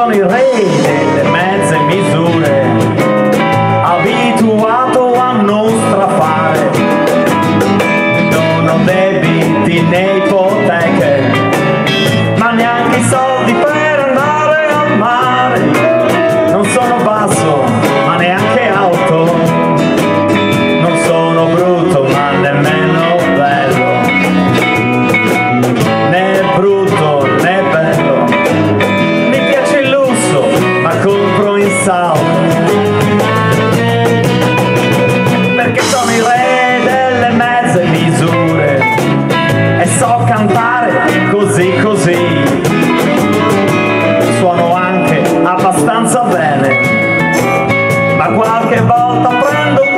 sono i re delle mezze misure, abituato a non strafare, non ho debiti né ipoteche, ma neanche i soldi per pensavo perché sono il re delle mezze misure e so cantare così così. Suono anche abbastanza bene ma qualche volta prendo un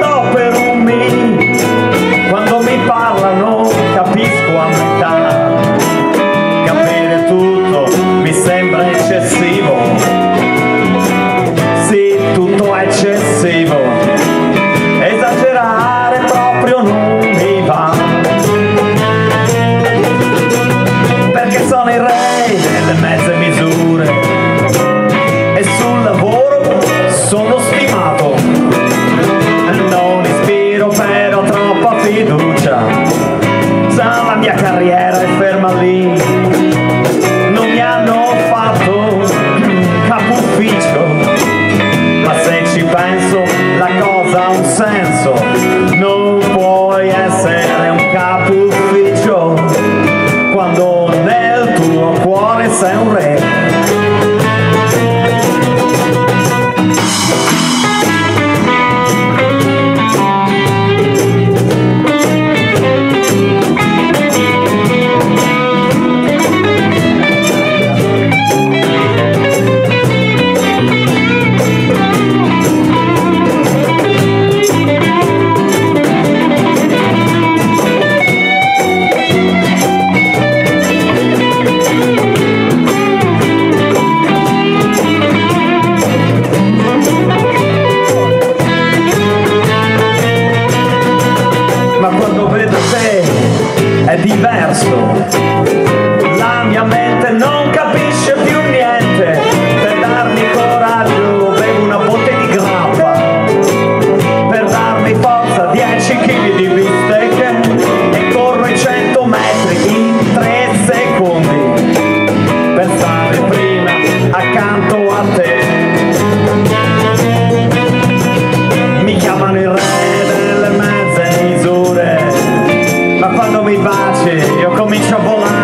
enferma linda Barstow. eu realmente já vou lá.